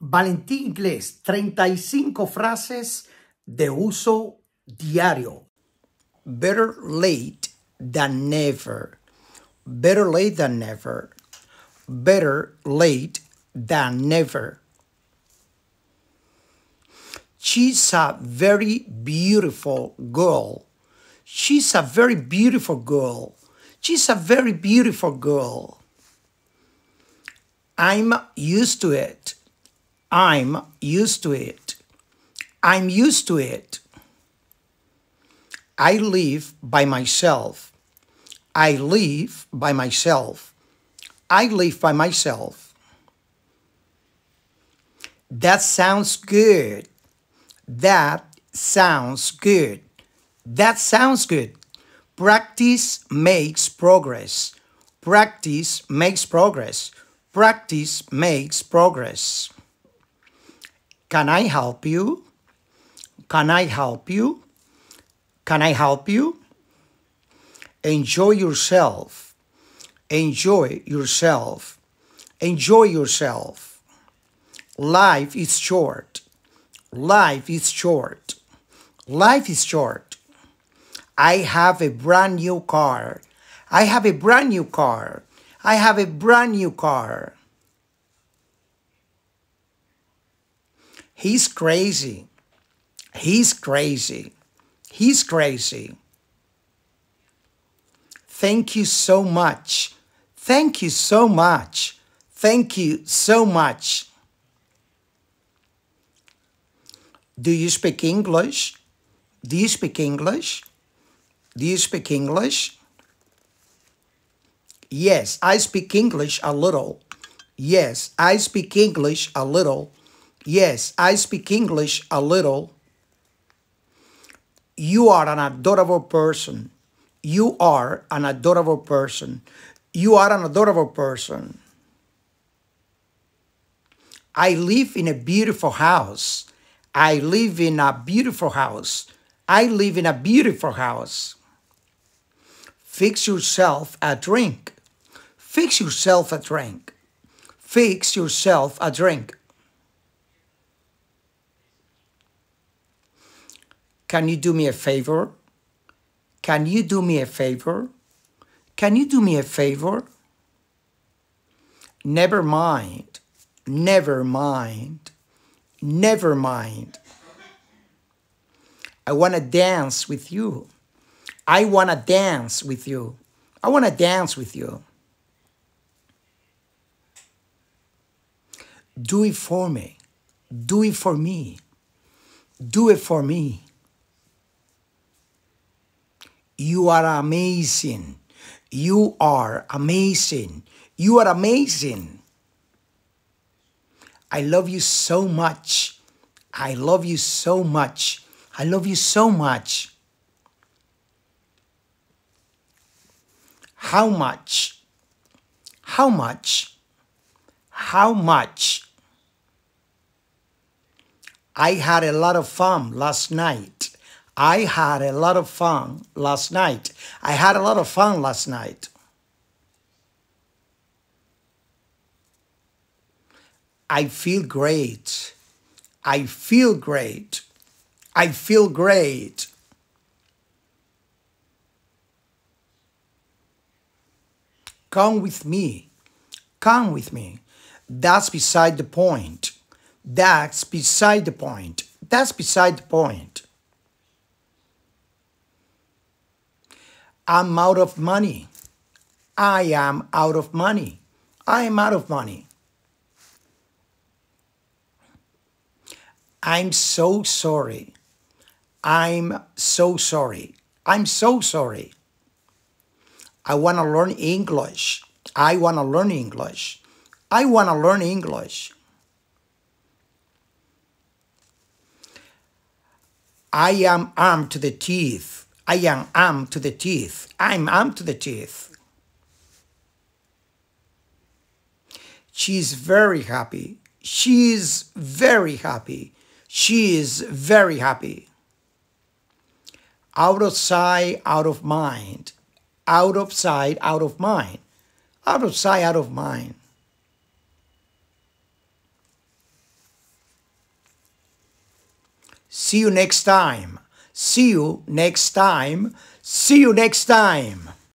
Valentín Inglés, 35 frases de uso diario. Better late than never. Better late than never. Better late than never. She's a very beautiful girl. She's a very beautiful girl. She's a very beautiful girl. I'm used to it. I'm used to it. I'm used to it. I live by myself. I live by myself. I live by myself. That sounds good. That sounds good. That sounds good. Practice makes progress. Practice makes progress. Practice makes progress. Can I help you? Can I help you? Can I help you? Enjoy yourself. Enjoy yourself. Enjoy yourself. Life is short. Life is short. Life is short. I have a brand new car. I have a brand new car. I have a brand new car. He's crazy. He's crazy. He's crazy. Thank you so much. Thank you so much. Thank you so much. Do you speak English? Do you speak English? Do you speak English? Yes, I speak English a little. Yes, I speak English a little. Yes, I speak English a little. You are an adorable person. You are an adorable person. You are an adorable person. I live in a beautiful house. I live in a beautiful house. I live in a beautiful house. Fix yourself a drink. Fix yourself a drink. Fix yourself a drink. Can you do me a favor? Can you do me a favor? Can you do me a favor? Never mind. Never mind. Never mind. I want to dance with you. I want to dance with you. I want to dance with you. Do it for me. Do it for me. Do it for me. You are amazing. You are amazing. You are amazing. I love you so much. I love you so much. I love you so much. How much? How much? How much? I had a lot of fun last night. I had a lot of fun last night. I had a lot of fun last night. I feel great. I feel great. I feel great. Come with me. Come with me. That's beside the point. That's beside the point. That's beside the point. I'm out of money. I am out of money. I am out of money. I'm so sorry. I'm so sorry. I'm so sorry. I want to learn English. I want to learn English. I want to learn English. I am armed to the teeth. I am armed to the teeth. I'm armed to the teeth. She's very happy. She's very happy. She is very happy. Out of sight, out of mind. Out of sight, out of mind. Out of sight, out of mind. See you next time. See you next time. See you next time.